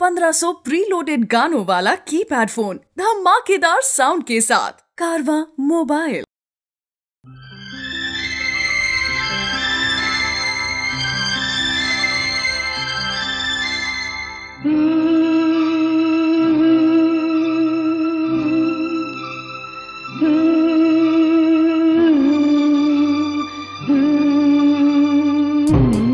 1500 preloaded गानों वाला keypad phone धमाकेदार साउंड के साथ कारवा मोबाइल Mm-hmm.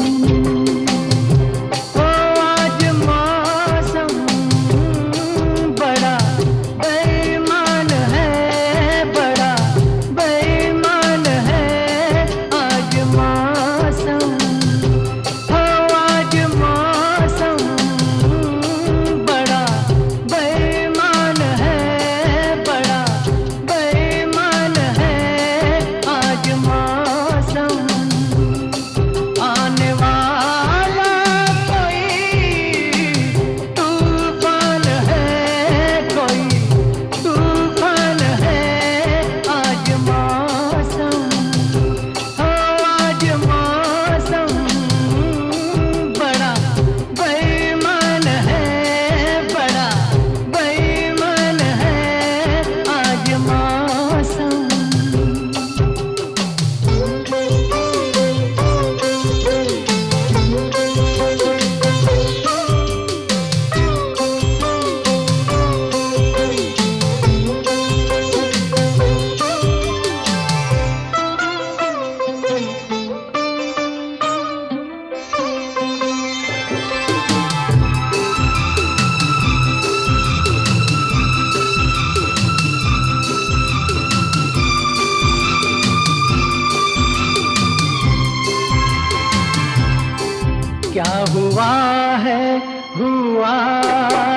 क्या हुआ है? हुआ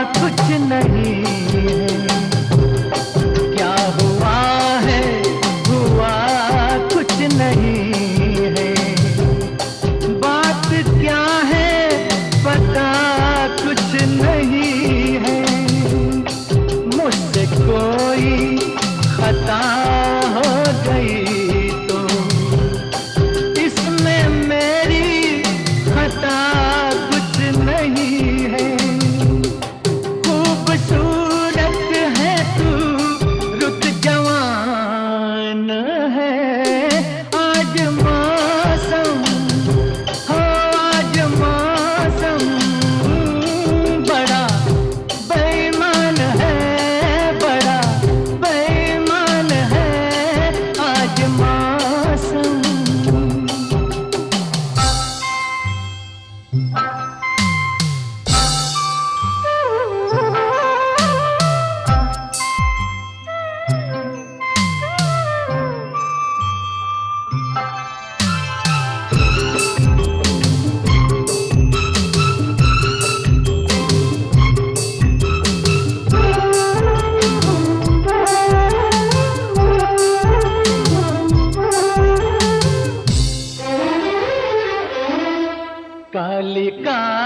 कुछ नहीं।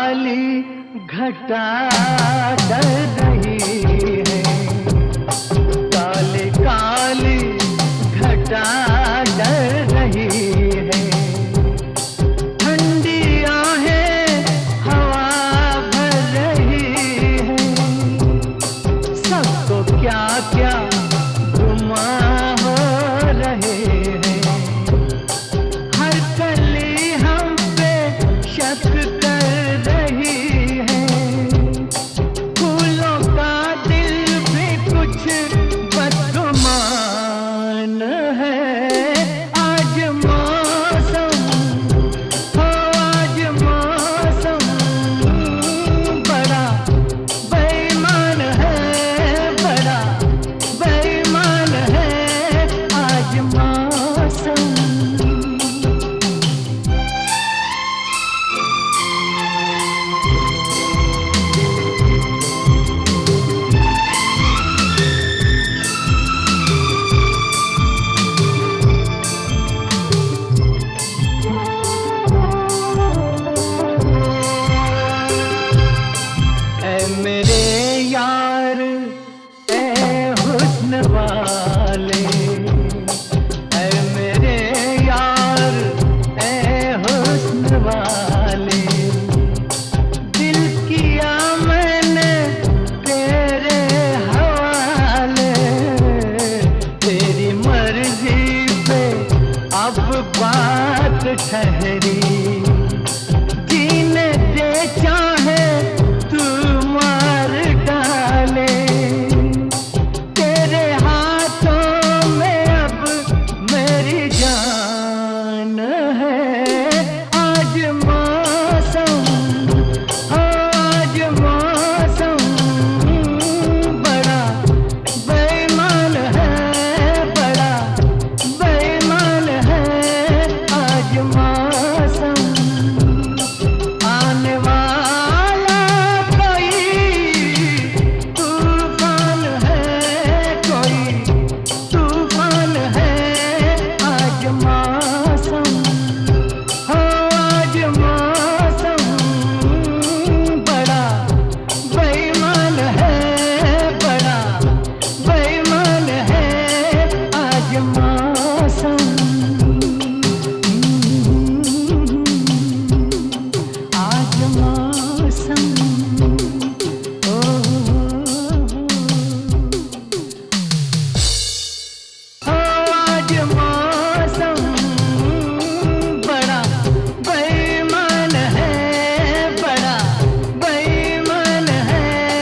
खाली घटा कर रही है। काले काली घटा ठहरी